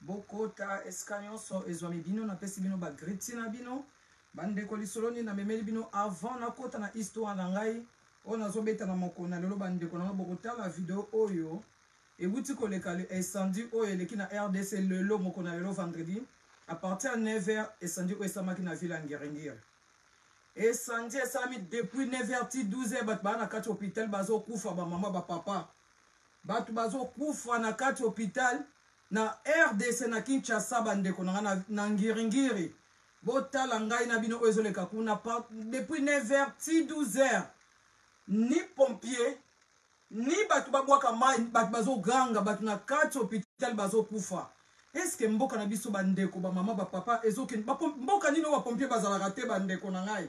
Bokota esika nionso ezuami bino napesi bino ba griti na bino ba ndeko lisolo nini namemeli bino avant nakota na histoire na ngai oyo nazo beta na mokona lelo ba ndeko na nga bokotala video oyo ewuti koleka le incendie oyo eleki na rdc lelo mokona lelo vendredi à partir ya 9 heures incendie oyo esamaki na ville ya ngiringiri incendie esalami depuis 9 heures ti 12 heures bato baa na kati hopital bazo kufa ba mama ba papa bato bazo kufa na kati hopital Na rdc na Kinshasa ba ndeko na nga na ngiri ngiri bo tala ngai na bino oyo ezo leka kuna depuis 9 heures ti 12 heures ni pompier ni batu ba bwaka mai batu bazo ganga batu na kati hopital bazo kufa est ce que mboka na biso ba ndeko ba mama ba papa ezo ken ba mboka nino ba pompier bazalaka te ba ndeko na ngai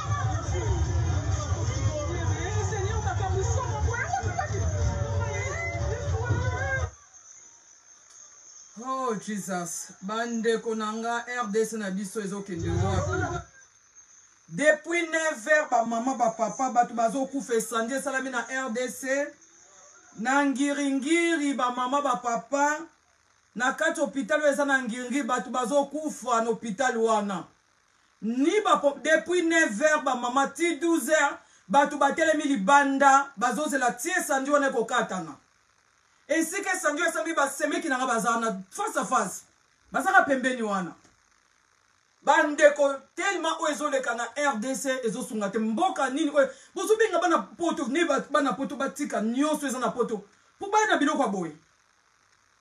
Oh Jesus, bandeko na nga RDC na biso ezokende wapi? Depuis 9 heures ba mama ba papa bato bazokufa esandi esalami na RDC na ngiringiri ba mama ba papa na kati hôpital oyo eza na ngiringiri bato bazokufa na hôpital wana. ni ba depuis 9 heures ba mama ti 12 heures batu batelemi libanda bazozela ti esandi wana ekokatana esika esandi oyo esambi basemeki na nga baza wana face à face bazaka pembeni wana bandeko telema oyo ezoleka na rdc ezosunga te mboka nini oyo bozobenga bana poto ne bana poto batika nyonso eza na poto mpo baya na biloko ya boye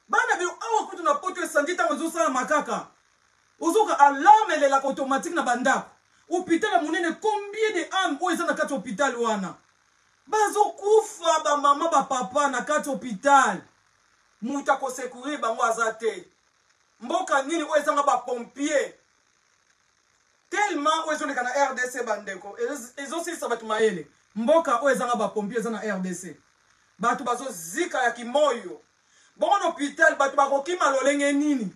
bana biloko awa kutu na poto esandi ntango ezosalama kaka Ozoyoka alarme elelaka automatique na ba ndaku. Hopital ya munene combien de ame oyo eza na kati ya hopital wana? Bazo kufa ba maman ba papa na kati hopital. Mutu ako secourir bango aza te. Mboka nini oyo ezanga ba pompiers? Tellement oyo ezo leka na rdc ba ndeko ezo silisa batu mayele. Mboka oyo ezanga ba pompiers eza na rdc. Batu bazo zika ya kimoyo. Bongo na hopital batu bako kima lolenge nini?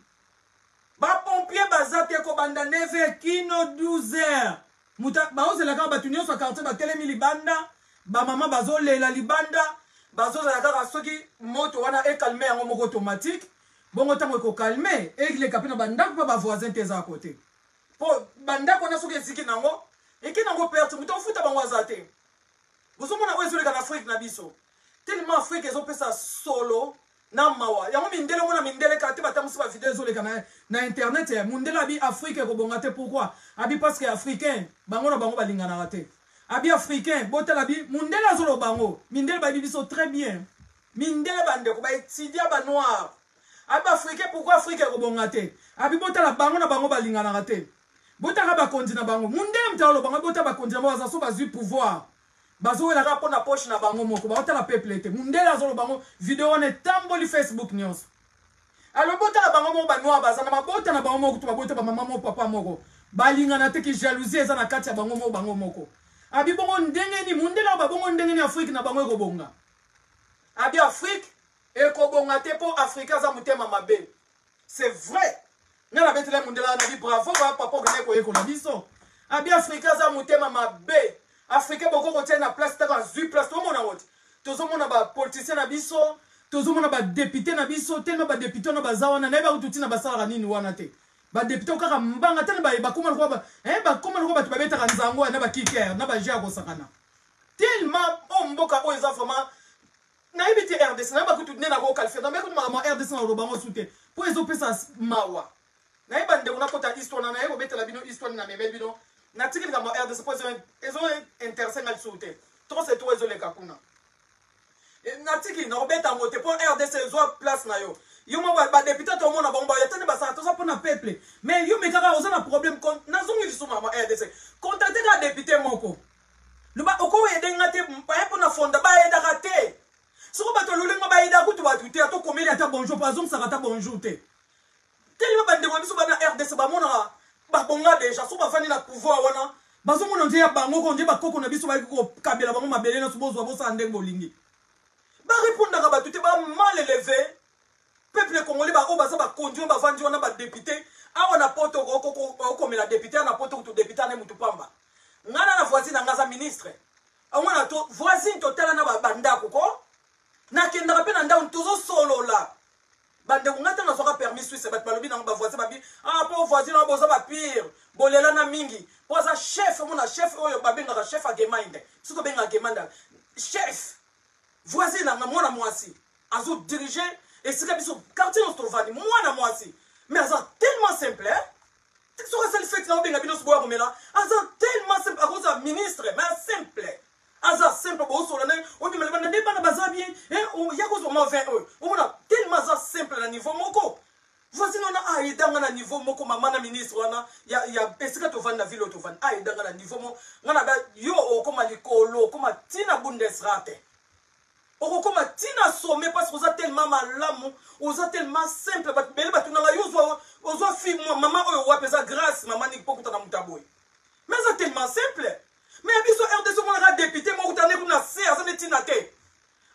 Ba pompiers baza te kobanda 9 heures kino 12 heures. Muta baozela kaka bato nyonso ya quartier batelemi libanda, ba mama bazolela libanda, bazozela kaka soki moto wana e calmer yango moko automatique. Bongo ntango eko calmer eleka mpe na ba ndako mpe ba voisins mpe eza ya kote. Mpo ba ndako wana soki eziki nango eke nango perte, moto akofuta bango aza te. Bozomona oyo ezoleka na Afrique na biso. Tellement Afrique ezopesa solo na mawa yango mindele mona mindele kala te batambusi ba video ezoleka na, na internet eh, mundele abi afrique ekobonga te pourquoi abi parce que africain bango na bango balinganaka te abi africain botala bi mundele azoloba yango mindele bayebi biso très bien mindele bandeko baetidia banoir abi baafrikain pourkui afrika ekobonga te abi botala bango na bango balinganaka te botaka bakonzi na bango mundele moto alobanga botala bakonzi na bango baza so bazwi pouvoir Bazo wela kaka pona poche na bango moko bazo tala peuple te mundele azo loba ngo video wana etamboli Facebook nionso a lobota na bango moko ba noir baza na mabota na bango moko kutu babota ba maman moko papa moko balingana te ki jalousie eza na kati ya bango moko bango moko abi bongo ndenge ni mundele ayo babongo ndenge ni Afrique na bango ekobonga abi Afrique ekobonga te po Afrique aza motema mabe c'est vrai nga na betela mundela na bi bravo ba papa okende koyekola biso abi afrika aza motema mabe afrika boko kotia na place tako azwi place tomona yango te tozomona bapoliticien na biso tozomona badepute na biso telema badepute wana baza wana nayebi akutu ntina basalaka nini wana te badepute kaka mbanga tani baye bakoma lokola eh, bakoma lokola bato babetaka nzango na bakiker na baje ya kosakana telema oyo oh, mboka oyo eza vraiment Nayebi te rdc nayeba kutu nde nako qualifier nabe kutu makambo ya rdc na lobango su te po ezo pesa mawa nayeba ndeko nakota histoire na naye kobetela bino histoire nde na meme bino na tiki likambo ya rdc po ezo interesse ngai lisusu te trop c'est trop ezoleka kuna e, na tiki nakobeta yango te po rdc ezwa place na yo yo mo badepute tomona bango bayo ata nde basala toza mpo na peuple mais yo mekaka oza na problème nazongi lisusu makambo ya rdc contacte kaka depute moko Loba oko aide nga te baye pona fonda ba aidaka te. Soko bato ya lolingo ba aidaka kutu bato te ato komeli ata bonjour po azongisaka ata bonjour te. Telema ba ndeko biso bana RDC ba monaka ba bonga deja so ba fandi na pouvoir wana bazo mona nje ya bango ko nje ba koko na biso ba yaki ko kabela bango mabele na so bozwa bosala ndenge bolingi. Ba repondaka bato te ba mal eleve Peuple congolais ba oyo baza ba conduire ba vandi wana ba depute awa na poto okomela depute ya na poto kutu depute ane mutu pamba ngana na voisine anga aza ministre omona to voisine totala na ba ndako ko nakendaka mpe na ndako tozosolola bandeko ngai ntango nazwaka permis suisse bato balobi nango bavoisin babi ah mpo voisin oyo boza bapire bolelana mingi mpo aza chef omona chef oyo babengaka chef ageminde soki obengaka geminde chef voisin na nga mwana mwasi azo dirige esika biso quartier nyonso tovandi mwana mwasi mais aza tellement simple tiki soki asali feti na obenga bino soboya komela aza tellement simple akozala ministre mais simple aza simple bosola nde obimela bana nde bana baza bien ya kozwa mwa 20 oyo omona tellement aza simple na niveau moko Voisine wana a aida nga na niveau moko mama na ministre wana ya, ya esika tovandi na ville oyo tovandi a aida nga na niveau moko nga na yo okoma likolo okoma tina bundesrat te okokoma tina some parce que oza tellement malamu oza tellement simple bato bele batunanga yo ozwa ozwa fi mama oyo wapi eza grâce mama niki mpo okutana moto ya boye mais eza tellement simple mais biso rdc omonaka depute moko tane kuna se aza nde tina te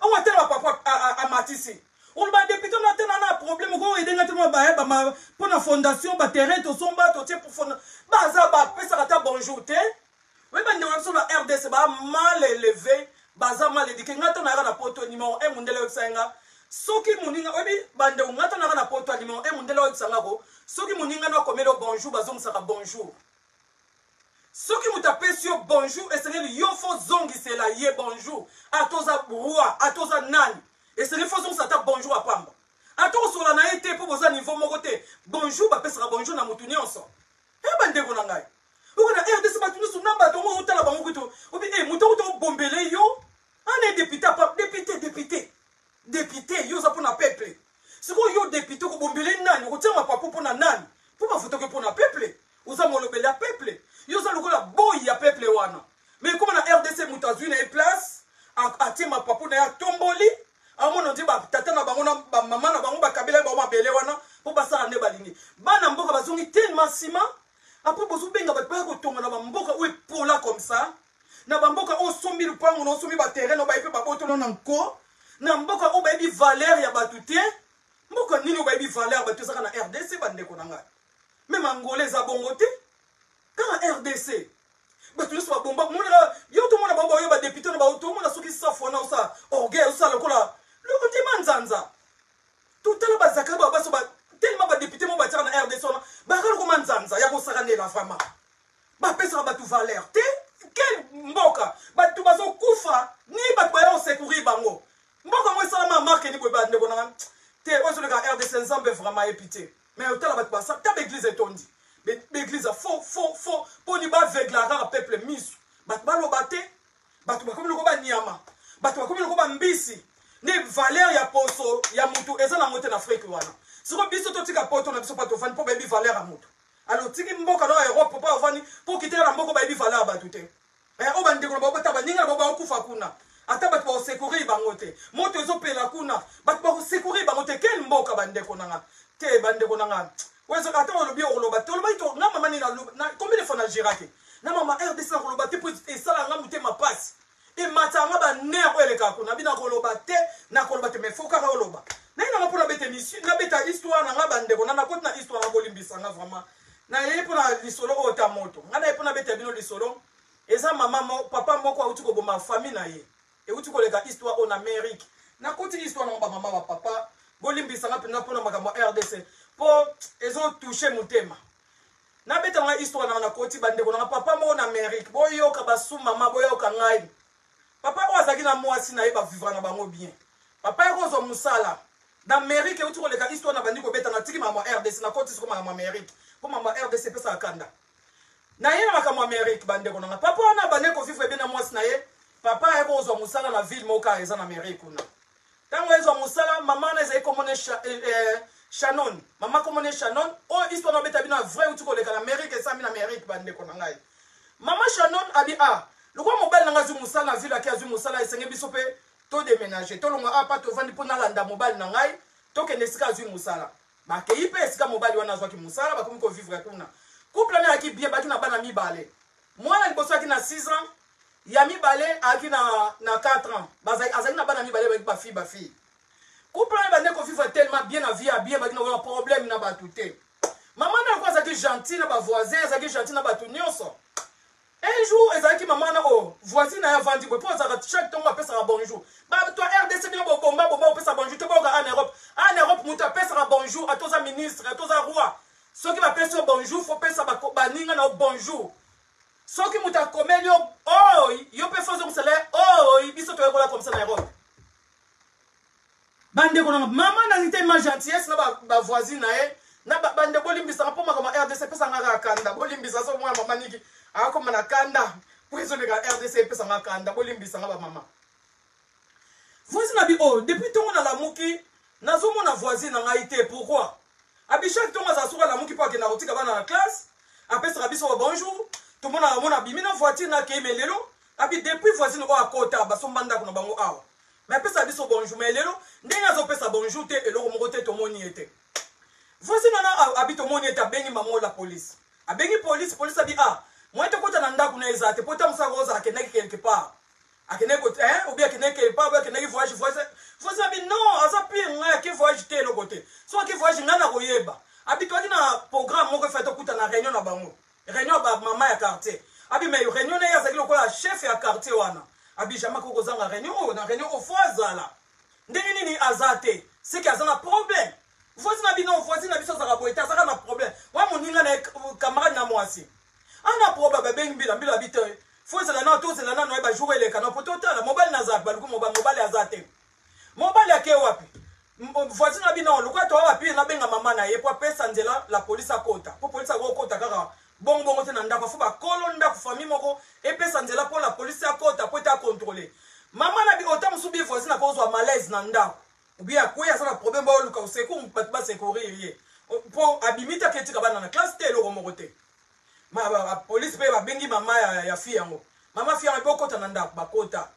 Awa tala ba papa a, a, a matisi. On ba député na tena na problème ko aider ngati ma ba ba pour na fondation ba terrain to somba to tie pour fondation. Ba za ba pesa kata bonjour te. Oui ba ndeko biso na RDC ba mal élevé, ba za mal éduqué. Ngata na na poto numéro 1 mundele website nga. Soki muninga obi ba ndeko ngata na na poto numéro 1 mundele website nga ko. Soki muninga na komelo bonjour ba zongisaka bonjour. Soki moto apesi yo bonjour esengeli yo fo zongisela ye bonjour ata oza roi ata oza nani esengeli fo ozongisa ata bonjour ya pamba ata osola na ye te mpo boza niveau moko te bonjour bapesaka bonjour na moto nyonso e eh, bandeko na ngai oyo na rdc bato nyonso na bato yango otala bango kutu obi e eh, moto akuta obombele yo ana ah, depute apa depute depute depute yo oza mpo na peuple sikoyo yo depute okobombele nani okotia mapapu mpo na nani mpo bavotaki mpo na peuple oza molobeli ya peuple yo oza lokola boyi ya peuple wana me ekoma na rdc moto azwi na ye place atie mapapu na ye atomboli amona nde batata na bango na bamama na bango bakabela ye bango mabele wana mpo basala nde balingi bana mboka bazongi telema nsima apres bozobenga bato baya kotonga na bamboka oyo epola comme ça na bamboka oyo osombi lupango na osombi baterrain na obayebi mpe babotolo na nko na mboka oyo bayebi valeur ya bato te mboka nini oyo bayebi valeur ya bato ezaka na rdc bandeko na ngai meme angola eza bongo te kaka rdc bato nyonso babomba monaka yo tomona bango baoyo badepute na bao tomona soki safu wana osala orgueil osala lokola lokotima nzanza totala bazaka babaso telema badepute mo batiaka na rdc wana bakala koma nzanza ya kosakanela vraiment Ba pesaka batu valeur te. Quel mboka batu bazo kufa ni batu baya ko secourir bango. Mboka mo esala ma marque ni boye ba ndeko na te ozo le ka RDC Nzambe vraiment epite. Mais otala batu ba sa ta église etondi. L'église a faux faux faux poni ba vegla kaka peuple misu. Batu ba loba te. Batu bakomi loko ba nyama. Batu bakomi loko ba mbisi. Ne valeur ya poso ya mutu eza na mote na Afrique wana. Siko biso totika poto na biso pa tofani po bayebi valeur ya mutu. Alors otiki mboka na Europe pa ovandi po okitela na mboka bayebi valeur bato te eh, oyo bandeko na bango ta baninga na bango baokufa kuna ata bato bakosekurire bango te moto ezopela kuna bato bakosekurire bango te kel mboka bandeko na nga te bandeko na nga oyo ezoka ata olobi okoloba te olobaki to nga mama nini combien de fois na giraki na mama rdc nakoloba te mpo esala nga motema mpasi emataka nga ba nerf oyo elekaka kuna bina koloba te na koloba te mais faut kaka oloba naye nanga mpo nabeta émission nabeta histoire na nga bandeko na nakoti na histoire na bolimbisa nga vraiment naye mpo na lisolo oyo ta moto nga naye mpo nabeta bino lisolo eza mama mo, papa moko auti koboma famille na ye euti koleka histoire oyo na amerique nakoti histoire na bamama bapapa bolimbisa nga mpenza mpo na makambo ya rdc mpo ezotouche motema Na beta nga histoire nanga na koti ba ndeko nanga papa moko na Amerique bo yoka ba sous maman bo yoka ngai papa oyo azalaki na mwasi na ye ba vivra na bango bien papa ye kozwa musala d'Amerique euti koleka histoire na bandi kobeta na tiki makambo ya RDC na koti siko makambo ya Amerique mpo makambo ya RDC epesaka kanda na ye na makambo ya Amerique ba ndeko nanga papa wana abandaki kovivre bien na mwasi na ye papa ye kozwa musala na ville moko kaka eza na Amerique kuna Tango ezwa musala maman na ezali kombo ne Shannon. Eh, maman kombo ne Shannon. Oh histoire na beta bino ya vrai uti koleka na Amerique esami na Amerique bande kona ngai. Maman Shannon abi ah lokola mobali na ngai azwi mosala na ville ake azwi mosala esenge biso mpe todemenage tolongwa apa ah, tovandi mpo nalanda mobali na ngai tokende esika azwi mosala bakei mpe esika mobali wana azwaki mosala bakomi kovivre kuna couple na yaki bien baki na bana mibale mwana liboso yaki na 6 ans ya mibale ayaki na, na 4 ans bazali azali na bana mibale bayaki bafille bafille couple wana ebandi kovivre tellement bien na vie ya bien baki nakola problème na bato te mama na yango azalaki gentil na bavoisin azalaki gentil na bato nyonso un jour ezalaki mama na oyo oh, voisine na ye avandi boye mpo azalaka chaque ntongo apesaka bonjour bato ya rdc bino bobomba bomba opesa bonjour te boyoka en europe en europe moto apesaka bonjour atoza ministre atoza roi soki bapesi yo bonjour fopesa baninga na yo bonjour soki moto akomeli yo oi yo mpe fo ozongisela ye oi biso toyekola komisa na europe bandeko nanga mama na nite ma gentillesse na bavoisine na ye na bande bolimbisaka mpo makambo ya rdc epesanga kaka kanda bolimbisa so mwana mama niki akoma na kanda mpo ezoleka rdc epesanga kanda bolimbisanga bamama Voisine abi oh depuis tongo na lamuki nazo mona voisine na ngai te pourquoi? Abi chaque tongo azala soki alamuki po akenda kotika bana na classe apesaka biso ba bonjour tomonaka mona abimi na voiture na akei mais lelo abi depuis voisine oyo akota basomba ndako na bango awa mais apesaka biso bonjour mais lelo ndenge azopesa bonjour te eloko moko te tomoni ye te voisine wana abi tomoni ye te abengi mango la police abengi police police abi ah moyen tokota na ndako na eza te po ta mosala kozala akendaki quelque part akendeki ko eh obi akendeki epa obi akendeki voyage voisin voisin abi non aza pire ngai ake voyage te eloko te so ake voyage ngai nakoyeba abi toyaki na programme moko efai tokuta na réunion na bango réunion ya bamama ya quartier abi mai réunion na ye azalaki lokola chef ya quartier wana abi jamais akoki kozanga réunion oyo na réunion ofo azala ndenge nini aza te seke aza na problème voisin na bino voisin na biso azalaka boye te azalaka na problème wana moninga na ye camarade na mwasi Ana proba babengi mbila mbila abi te fo ezala nano tozela nano ye bajour eleka na po totala mobali na zak baluki mobali mobali aza te mobali ake wapi voisin na bino lokola toa bapire nabenga mama na ye po apesa nzela la polise akota po polise yango okota kaka bongbongo te na ndako fo bakolo ndako famille moko epesa nzela mpo la polisi akota mpo ete akontrole mama na bi ota mosusu bi voisine akozwa malaise na ndako ou bien akweyi aza na problème baoluka osecour bato ba secourir ye mpo abimi te aketika bana na classe te eloko moko te police mpe babengi mama ya, ya fi yango mama fi yango ebokota na ndako bakota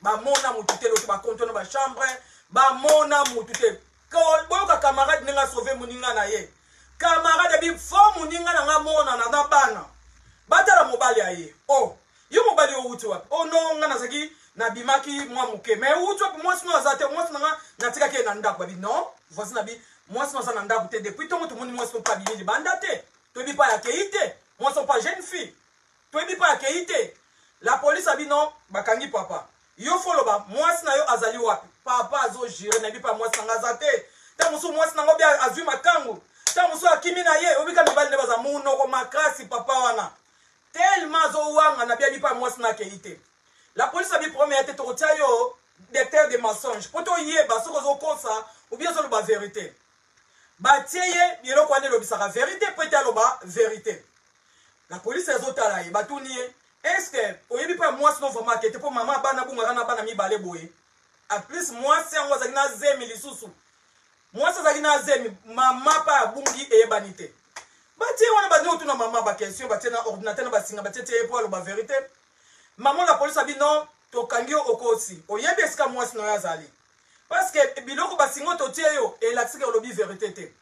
bamona motu te lote bakonto na bachambre bamona motu te boyoka camarade ndenge asauve moninga na ye camarade abi fo moninga na nga monana na bana batala mobali ya ye o oh. yo mobali yo wuti wapi oh non nga nazaki nabimaki mwa moke mais wuti wapi mwasi no aza te mwasi na nga natikaki ye na ndako abi non voisin na bi mwasi no aza na ndako te depuis ntongo tomoni mwasi no mpe abimi libanda te toyebi mpe akei te mwasi no mpe ajeune fille toyebi mpe akei te la police abi non bakangi papa yo fo oloba mwasi na yo azali wapi papa azojire nayebi mpe mwasi na nga aza te ntango mosusu mwasi na ngo mpe azwi makango ntango mosusu akimi na ye obika mibali nde baza monoko makasi papa wana Tellement azo wanga na biabi pa mwasi na keyi te. La police abi problème ya te toko tia yo detecteur de mensonge. Poto yeba soko zo kosa ou bien zo loba verite. Ba tie ye biloko wana elobisaka verite po ete aloba verite. La police azo tala ye batuni ye est-ce que oyebi pa mwasi no vraiment akete po maman bana bungaka na bana mibale boye. A plus mwasi yango azali na zemi lisusu. mwasi azalaki na zemi mama mpe abungi eyebani te batie wana bandi kotuna mama baquestion batie na ordinateur na basinga batie tie ye mpo aloba verité mama la polisi abi non tokangi yo okosi oyebi esika mwasi na yo azali parceke biloko basingo totie yo elakisike olobi verité te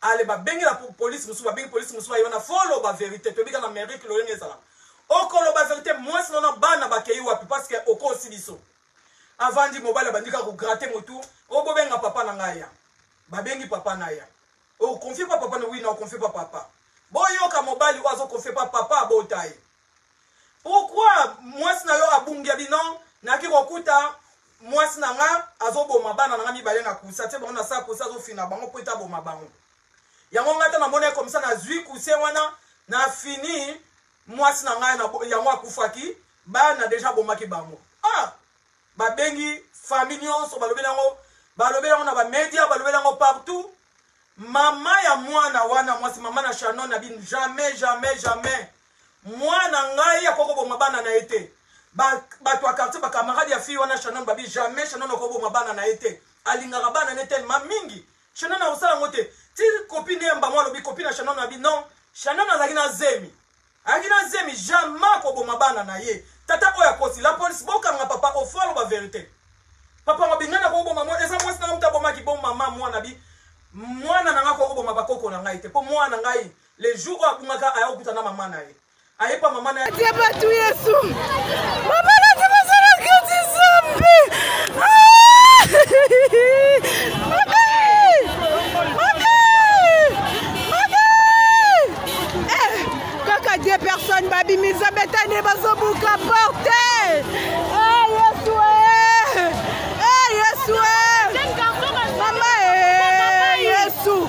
ale babengi na polisi mosusu babengi polisi mosusu baye wana fo oloba verité toyebi kaka na amerike lolenge ezalaka okoloba verité mwasi na yo na bana bakei wapi parceke okosi biso avandi mobali abandi kaka kograte motu o bobenga papa na ngai ya babengi papa na ya okonfie pa papa na wi na okonfie pa papa boyoka mobali oyo azokonfie pa papa abota ye pourkui mwasi na yo abungia bino naki kokuta mwasi na nga azoboma bana na nga mibale na kusa te bango na sa kusa azofina bango mpo ete aboma bango yango ngai ata namonaki komisa nazwi kuse wana na fini Mwasi na ngai na yango akufaki, bana deja abomaki bango. Ah! Babengi famille nyonso balobeli yango, balobeli yango na ba media, balobeli yango partout. Mama ya mwana wana mwasi mama na Shannon na bin jamais jamais jamais mwana ngai akoki koboma bana na ye te bato ya quartier bakamarade ya fille wana shannon babi jamais shannon akoki koboma bana na ye te alingaka bana ne telema mingi Shannon akosala yango te. Ti copine ya mbango alobi copine ya Shannon abi non. Shannon azalaki na zemi. Ayaki na zemi jamais koboma bana na ye. Tata oyo akosi. La police bokanga papa o faut aloba verite. Papa ngo bingana ko boma mwa eza mwasi na mta boma ki boma mama mwana bi. Mwana na nga ko boma bakoko na ngai te. Po mwana ngai le jour oyo abungaka ayokuta na mama na ye. Ayepa mama na Tia batu Yesu. Mama na tima sala kati zambi. Kaka Dieu personne babimi zambe tane bazobuka porte. Ah Yesu eh. Ah Yesu eh. Mama eh Yesu.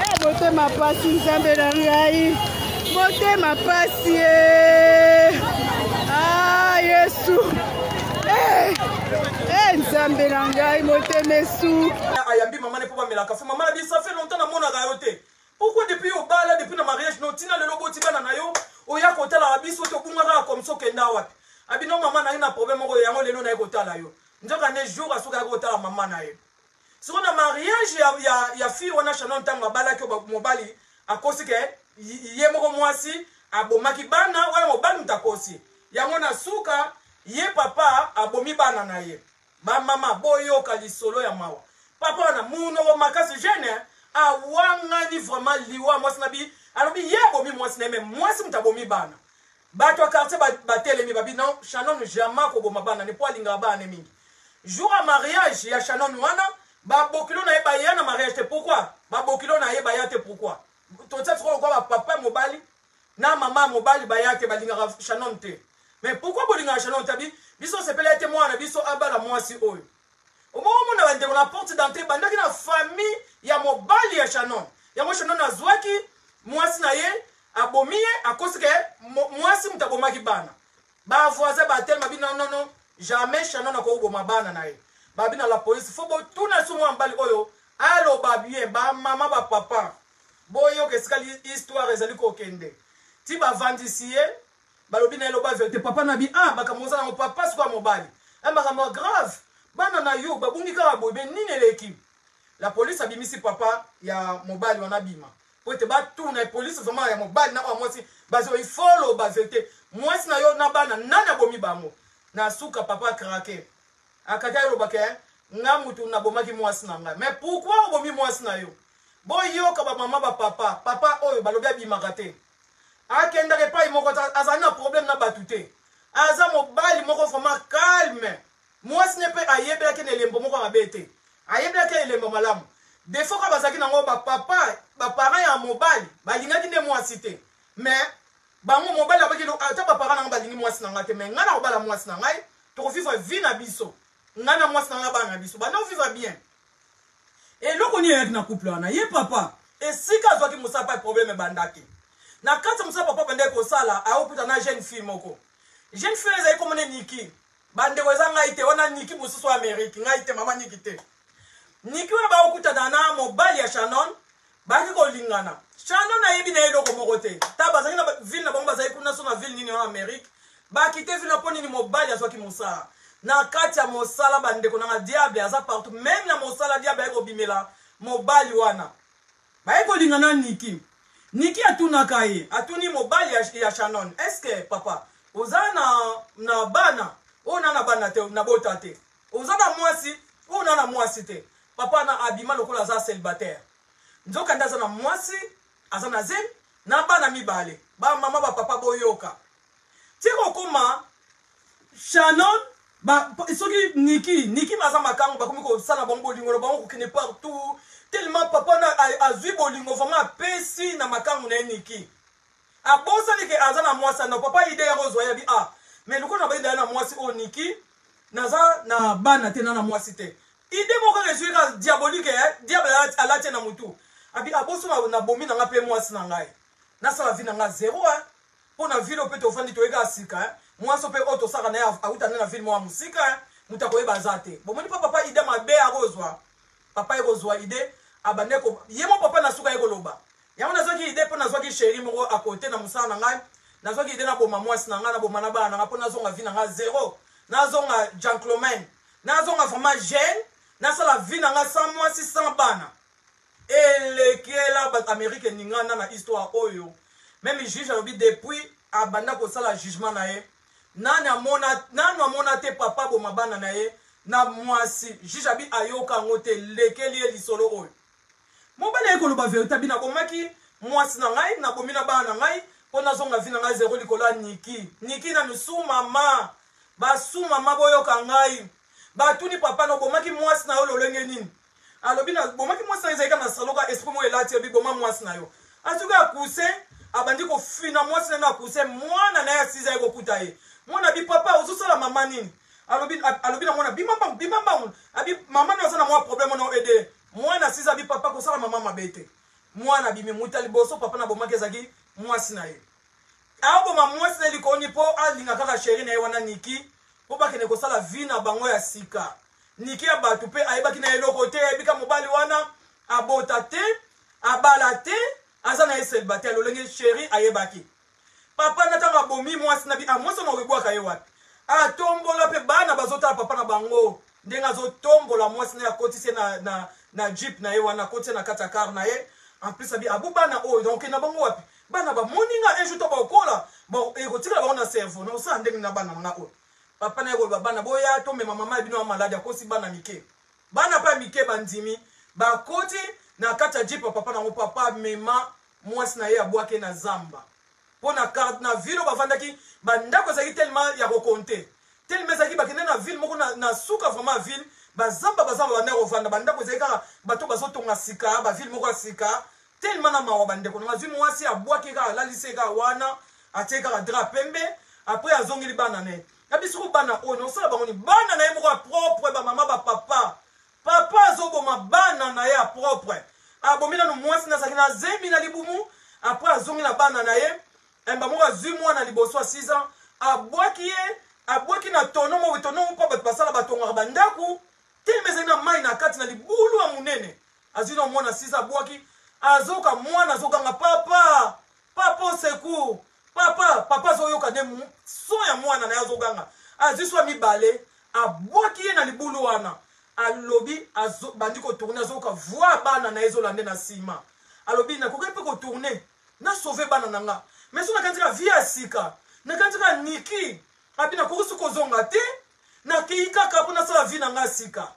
Eh, motema pasi nzambe na ngai motema pasi eh. ah, yesu eh, eh, nzambe na ngai motema esu ayambi mama ne mpo bamelaka fe mama na biso afe longtemps namonaka yo te pourquoi depuis obala depuis na mariage no ntina lelo boti bana na yo oya kotalaka biso te obunga kaka komisi okenda wapi abino mama na ye na problème moko yango lelo na ye kotala yo nzoka nde jour asuka yaki kotala mama na ye siko na mariage ya, ya, ya fille wana chanon ntango abalaki mobali akosi ke ye moko mwasi abomaki bana wana mobali moto akosi yango na suka ye papa abomi bana na ye bamama boyoka lisolo ya mawa papa wana munoko makasi jeune eh? awangani vraiment liwa mwasi na bi alobi ye abomi mwasi na ye me mwasi moto abomi bana Batu ya quartier ba, ba telemi babi non Shannon jamais ko boma bana ne po alingaka bana ne mingi. Jour ya mariage ya Shannon wana ba bokilo na ye ba ya na mariage te pourquoi? Ba bokilo na ye ba ya te pourquoi? Totia sikoyo kwa ba papa mobali na mama mobali ba ya te balingaka Shannon te. Mais pourquoi bolingaka Shannon te abi biso sepela te mwana biso abala mwasi oyo. Omoko mona ba ndeko na porte d'entrée bandaki na famille ya mobali ya Shannon. Yango Shannon azwaki mwasi na ye abomi ye akosi ke mwasi moto abomaki bana. Ba voisins ba telma bi non non non jamais Shannon akoki boma bana na ye. Babi na la police faut botuna so mwa mbali oyo aloba bien ba mama ba papa boyoka esika histoire ezali kokende ti bavandisi ye Balobi naye loba verite papa nabi ah makambo oza nango papa sikoyo ya mobali eh makambo ya grave bana nayo babungi kaka boye mais nini eleki la police abimisi papa ya mobali wana abima po ete batuna police vraiment ya mobali na oyo mwasi bazo il faut loba verite mwasi nayo na bana nani abomi bango na suka papa krake akaki ayoloba ke nga mutu nabomaki mwasi na ngai mais pourquoi obomi mwasi na yo boyoka bamama bapapa papa oyo balobi abimaka te Akendaka epai moko te, azali na problème na bato te. Aza mobali moko vraiment calme. Mwasi ne mpe ayebelaki na elembo moko mabe te. Ayebelaki elembo malamu. Defo kaka bazalaki na yango ba papa, ba parents ya mobali balingaki nde mwasi te. Mais bango mobali abaki ata ba parents na ngai balingi mwasi na ngai te, mais ngai nakobala mwasi na ngai, tokovivre vie na biso. Ngai na mwasi na ngai bana na biso. Banda ovivre bien. Eloko nini eyaki na couple wana ye papa? Esika azwaki mosala pa problème ebandaki. Na kati ya mosala papa abandaki kosala ayo kuta na jeune fille moko. Jeune fille ezali kombo ne Niki. Ba ndeko eza ngai te wana Niki mosusu Amerique ngai te mama Niki te. Niki wana ba okutana na mobali ya Shannon baki kolingana chano nayebi na ye eloko moko te ta bazalaki na ville na bango bazalaki kuna so na ville nini wana amerike bakite ville na mpo nini mobali azwaki mosala na kati ya mosala bandeko nanga diable aza partout meme na mosala diable aye kobimela mobali wana baye kolingana niki niki atunaka ye atuni mobali ya, ya shannon estce papa oza na, na bana oyo na na bana te nabota te oza na mwasi oyo na na mwasi te papa na abima lokola aza célibataire nzoka nde aza na mwasi aza na zemi na bana mibale bamama bapapa boyoka ti kokoma shannon soki niki niki baza makango bakomi kosala bango bolingo na bango kokende partout tellement papa na azwi bolingo vraiment apesi na makango na ye niki Abosani ke aza na mwasi ando papa idee yako zwa yabi a mais lokola nabayi daya na mwasi oyo niki naza na bana te na na mwasi te idee moko kaka ezwi kaka diabolique eh? diable alati ye na motu abi aboso na, na bomi na nga mpe mwasi na ngai nasala vi na nga zero eh? mpo na ville oyo mpe tofandi toyei kaka sika eh? mwasi mpe oyo tosaka na ye awuta nde na ville moko ya mosika eh? moto akoyeba aza te bomoni mpo papa ide mabe akozwa papa ekozwa ide abande ye mo papa na suka ye koloba Yango nazwaki idee mpo nazwaki cherie moko à cote na mosala na ngai. Nazwaki idee naboma mwasi na ngai, naboma na bana na ngai mpo nazonga vie na ngai zero. Nazonga gentleman. Nazonga vraiment jeune. Nasala vie na ngai sans mwasi, sans bana. Elekela bato Amérique eningana na histoire oyo. Meme juge alobi depuis abanda kosala jugement na ye. Nani amona, nani amona te papa boma bana na ye na mwasi. Juge abi ayoka yango te, elekeli ye lisolo oyo. Mobali aye koloba verite abi nabomaki muasi na ngai nabomi na bana na ngai po nazonga vie na ngai zero likolo ya Nicky Nicky nanu su mama ba su mama boyoka ngai batuni papa na obomaki muasi na yo lolenge nini alobi na bomaki muasi na ezalika na salon ka esprit mo elati abi boma muasi na yo azuki akuse abandi kofina muasi na na akuse mwana na ye asizi aye kokuta ye mwana bi papa ozosala mama nini alobi alobi na mwana bimamba bimamba abi mama na yo aza na mwa problème na oede Mwana asi zabi papa kosala maman mabe te mwana abimi mutu ya liboso papa na bomaki ezalaki mwasi na ye aboma mwasi na ye likoni po alinga kaka sheri na ye wana niki po bakende kosala vie na bango ya sika niki ya bato pe ayebaki na eloko te ayebika mobali wana abota te abala te aza na ye celibataire lolenge sheri ayebaki Papa na tango abomi mwasi na bi ah mwasi wana owebuaka ye wapi ah tombola pe bana bazotala papa na bango ndenge azotombola mwasi na ye akotisi ye na, na, na jeep na ye wana akotisi ye na kati ya kar na ye en plus abi abu bana oyo donc okenda bango wapi bana bamoni nga un jour to bakokola ekotikala bango na cerveau na osala ndenge na bana na nga oyo papa na ye koloba bana boya tomema mama ya bino ya maladi akosi bana mike bana mpe ya mike bandimi bakoti na kati ya jeep ya papa na yango papa mema Muasi na ye abwaki ye na zamba po na card na ville oyo bavandaki ba ndaku ezalaki tellement ya ko compter tellement ezalaki bakende na ville moko na, na suka vraiment ya ville ba zamba ba zamba bandaki kovanda ba ndaku ezalaki kaka bato bazo tonga sika ba ville moko ya sika tellement na mawa ba ndeko na mazwi muasi abwaki ye kaka alalisi ye kaka wana atie kaka drap pembe après azongeli bana na ye na biso ko bana oyo na osala bango ni bana na ye moko ya propre ba mama ba papa papa azoboma bana na ye a propre abomi nanu mwasi na azalaki na zemi na libumu apres azongi na bana na ye emba moko azwi mwana liboso ya 6 ans abwaki ye abwaki na tono moko tono mpo bato basala batongaka bandako telema ezali na mai na kati na libulu ya monene azwi na mwana 6 ans abwaki azoka mwana azoganga papa papa osecour Papa, papa azo yoka nde son ya mwana na ye azo ganga. Azwi swa mibale, abwaki ye na libulu wana. Alobi azo bandi ko tourner azo yoka voix bana na ye ezo lande na sima. Alobi na koki pe ko tourner na sauver bana na nga. Mais so na kanisi ka vie ya sika, na kanisi ka Niki abi na koki suko zonga te, na keyi kaka po na sala vie na nga sika.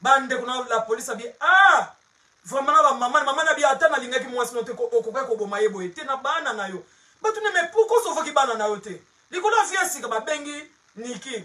Ba ndeko na la police abi ah Vraiment na ba maman, maman na bi ata na lingaki mwasi no te ko okokaki ko boma ye boye te na bana na yo. Batu ne mais pourquoi osovoki bana na yo te? Likolo ya vie ya sika ba bengi Niki.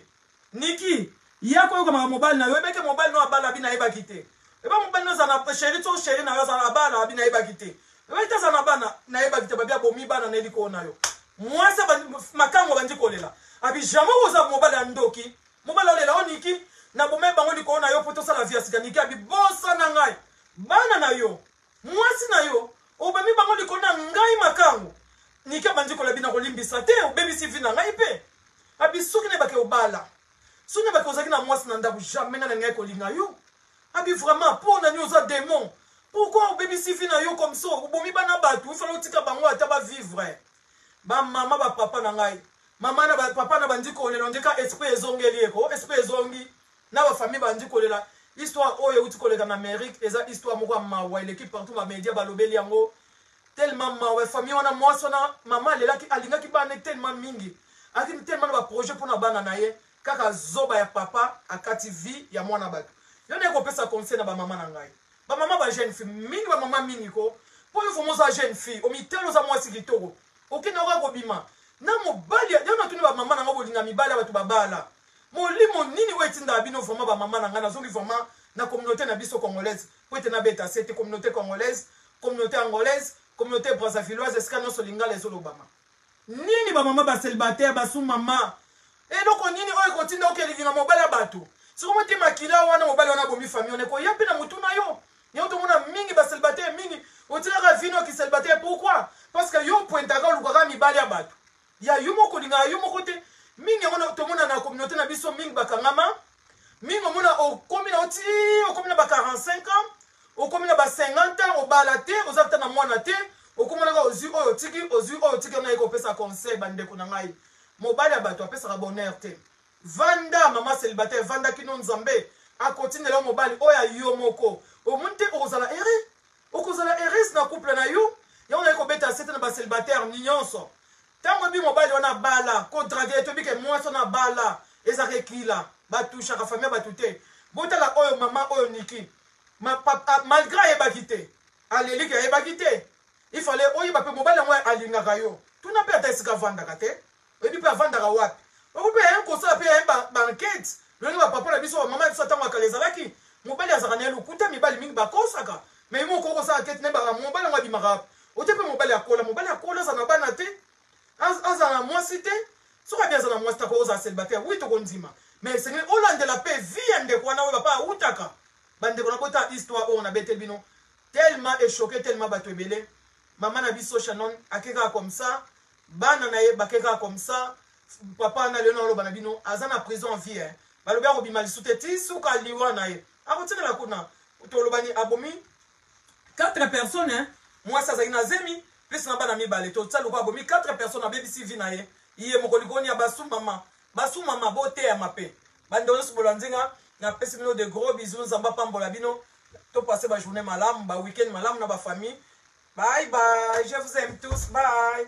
Niki, ya ko yoka maka mobali na yo, ebeke mobali no abala bi na ye bakite. Eba mobali no za na chéri to chéri na yo za abala bi na ye bakite. Eba ita za na bana na ye bakite ba bia bomi bana na likolo na yo. Mwasi ba makango bandi kolela. Abi jamais oza mobali ya ndoki, Mobali alela oh Nicky na bomei bango likolo na yo po tosala vie ya sika Nicky abi bosana ngai bana na yo mwasi na yo obemi bango likolo na ngai makango Nicky abandi kolabi na kolimbisa te obebisi vie na ngai pe abi soki na ebake obala soki na ebake ozalaki na mwasi na ndako jamais ngai na ngai kolinga yo abi vraiment po na nini oza demon pourquoi obebisi vie na yo comme ça obomi bana bato ifala otika bango ata bavivre Ba mama ba papa na ngai. Mama na ba papa na bandi kolela on ka esprit ezongeli eko esprit ezongi na ba famille bandi kolela histoire oyo euti koleka na Amérique eza histoire moko ya mawa eleki partout ba media balobeli yango tellement mawa famille wana mwasi wana mama alelaki alingaki bana tellement mingi alaki tellement na ba projet mpo na bana na ye kaka zoba ya papa akati vie ya mwana bato yo naye kopesa conseil na bamama na ngai ba mama ba jeune fille mingi ba mama mingi ko mpo yo vraimen oza jeune fille omitali oza mwasi kitoko okenda okoya kobima na mobali yo natuni ba mama na nga bolinga mibali ya bato babala molimo nini oyo etindaka bino vraimen ba mama na nga nazongi vraimen na communauté na biso congolaise mpo ete nabeta sete communauté congolaise communauté angolaise communauté brazzavilloise esika nyonso lingala ezolobama Nini ba mama ba celibataire ba sous mama eloko nini oyo ekotinda okelingi na mobali ya bato siko mote makila wana mobali wana abomi famille wana ekoya mpe na motu na yo yango tomona mingi ba celibataire mingi otikaka vino ki celibataire pourquoi parce que yo opuentaka olukaka mibali ya bato ya yo moko olingaka yo moko te mingi yango tomona na communauté na biso mingi bakangama mingi omona okomi na oti okomi na ba 45 ans okomi na ba 50 ans obala te oza ata na mwana te okomonaka ozwi oyo otiki ozwi oyo otiki yango naye kopesa conseil bandeko na ngai mobali ya bato apesaka bonheur te vanda mama célibataire vanda kino nzambe akotindela mobali oyo ya yo moko omoni te okozala ere okozala erese na couple na yo yango naye kobeta sete na ba célibataire nyonso Tango ebi mobali wana abala ko drague ye toyebi ke mwasi wana abala ezaka ekila ba touchaka famille batu te botala oyo mama oyo Niki ma, pa, a, malgré ayebaki te aleli ke ayebaki te il fallait oyeba pe mobali yango alingaka yo tuna pe ata esika avandaka te oyebi pe avandaka wapi oyebi pe yaye kosala pe yaye bankete lolenge bapapa na biso bamama ya biso ntango ya kala ezalaki mobali azalaka na ye lokuta mibali mingi bakosaka mai moko okosala kete na mobali yango abimaka wapi Otie pe mobali akola, mobali akola aza na bana te, aza na mwasi te, soki abi aza na mwasi te akoki kozala celibataire, oui tokondima, mais esengeli olandela pe vie ya ndeko wana oyeba pa awutaka, ba ndeko na botala histoire oyo na beteli bino, tellement e choque tellement batu ebele, mama na biso Shannon ake kaka comme ça, bana na ye bake kaka comme ça, papa na lelo na oloba na bino aza na prison en vie, balobi akobima lisu te ti suka liwa na ye akotikala kuna, tolobani abomi Quatre personnes hein muasi azalaki na zemi plus na bana mibale to tia lokola abomi quatre personnes abebisi vie na ye ye moko likolo nia basu maman basu maman bo teyama pe ba ndeko nionso bolandi nga na pesi bino de gros bisous nzambe apambola bino to passer ba journee malamu ba week-end malamu na ba famille bye bye je vous aime tous bye